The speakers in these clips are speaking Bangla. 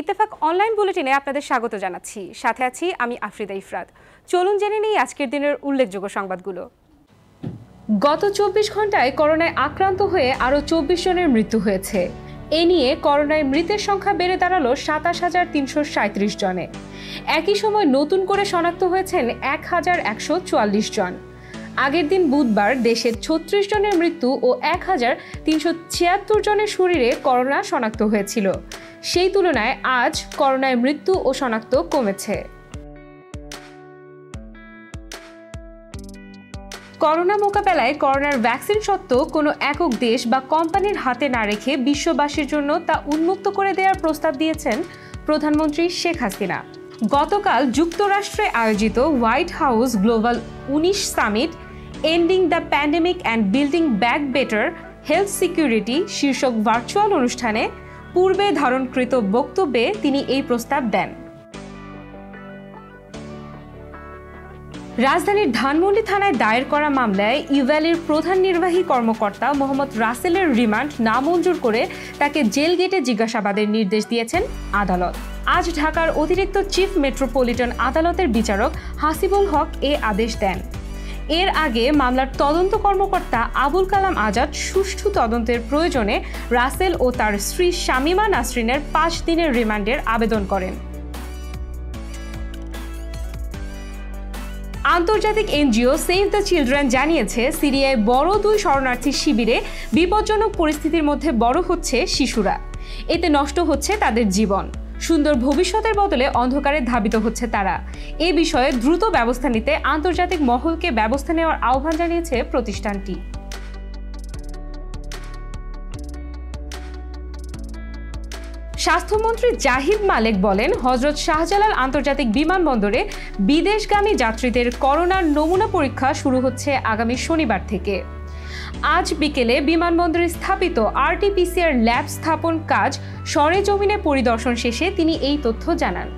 ইত্তেফাক অনলাইন বুলেটিনে আপনাদের স্বাগত জানাচ্ছি। সাথে আছি আমি আফ্রিদা ইফরাত। চলুন জেনে নিই আজকের দিনের উল্লেখযোগ্য সংবাদগুলো। গত চব্বিশ ঘন্টায় করোনায় আক্রান্ত হয়ে আরও চব্বিশ জনের মৃত্যু হয়েছে। এ নিয়ে করোনায় মৃতের সংখ্যা বেড়ে দাঁড়াল সাতাশ হাজার তিনশো সাঁত্রিশ জনে। একই সময় নতুন করে শনাক্ত হয়েছেন এক হাজার একশো চুয়াল্লিশ জন। আগের দিন বুধবার দেশের ছত্রিশ জনের মৃত্যু ও এক হাজার তিনশো ছিয়াত্তর জনের শরীরে করোনা শনাক্ত হয়েছিল। সেই তুলনায় আজ করোনায় মৃত্যু ও শনাক্ত কমেছে। করোনা মোকাবেলায় করোনার ভ্যাকসিন সত্ত্বেও কোনো একক দেশ বা কোম্পানির হাতে না রেখে বিশ্ববাসীর জন্য তা উন্মুক্ত করে দেওয়ার প্রস্তাব দিয়েছেন প্রধানমন্ত্রী শেখ হাসিনা। গতকাল যুক্তরাষ্ট্রে আয়োজিত হোয়াইট হাউস গ্লোবাল উনিশ summit ending the pandemic and building back better health security শীর্ষক ভার্চুয়াল অনুষ্ঠানে পূর্বে ধারণকৃত বক্তব্যে তিনি এই প্রস্তাব দেন। রাজধানীর ধানমন্ডি থানায় দায়ের করা মামলায় ইউভ্যালির প্রধান নির্বাহী কর্মকর্তা মোহাম্মদ রাসেলের রিমান্ড নামঞ্জুর করে তাকে জেল গেটে জিজ্ঞাসাবাদের নির্দেশ দিয়েছেন আদালত। আজ ঢাকার অতিরিক্ত চিফ মেট্রোপলিটন আদালতের বিচারক হাসিবুল হক এ আদেশ দেন। এর আগে মামলার তদন্ত কর্মকর্তা আবুল কালাম আজাদ সুষ্ঠু তদন্তের প্রয়োজনে রাসেল ও তার স্ত্রী শামিমা নাসরিনের পাঁচ দিনের রিমান্ডের আবেদন করেন। আন্তর্জাতিক এনজিও সেভ দ্য চিলড্রেন জানিয়েছে, সিরিয়ায় বড় দুই শরণার্থী শিবিরে বিপজ্জনক পরিস্থিতির মধ্যে বড় হচ্ছে শিশুরা। এতে নষ্ট হচ্ছে তাদের জীবন। সুন্দর ভবিষ্যতের বদলে অন্ধকারে ধাবিত হচ্ছে তারা। এ বিষয়ে দ্রুত ব্যবস্থা নিতে আন্তর্জাতিক মহলকে ব্যবস্থা নেওয়ার আহ্বান জানিয়েছে প্রতিষ্ঠানটি। স্বাস্থ্যমন্ত্রী জাহিদ মালেক বলেন, হজরত শাহজালাল আন্তর্জাতিক বিমানবন্দরে বিদেশগামী যাত্রীদের করোনার নমুনা পরীক্ষা শুরু হচ্ছে আগামী শনিবার থেকে। আজ বিকেলে বিমানবন্দরে স্থাপিত আরটিপিসিআর ল্যাব স্থাপন কাজ সরেজমিনে পরিদর্শন শেষে তিনি এই তথ্য জানান।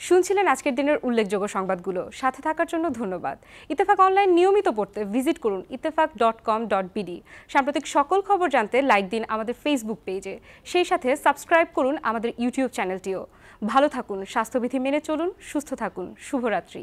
শুনছিলেন আজকের দিনের উল্লেখযোগ্য সংবাদগুলো। সাথে থাকার জন্য ধন্যবাদ। ইত্তেফাক অনলাইন নিয়মিত পড়তে ভিজিট করুন Ittefaq dot com dot BD. সাম্প্রতিক সকল খবর জানতে লাইক দিন আমাদের ফেসবুক পেজে সেই সাথে সাবস্ক্রাইব করুন আমাদের ইউটিউব চ্যানেলটিও ভালো থাকুন স্বাস্থ্যবিধি মেনে চলুন সুস্থ থাকুন শুভরাত্রি।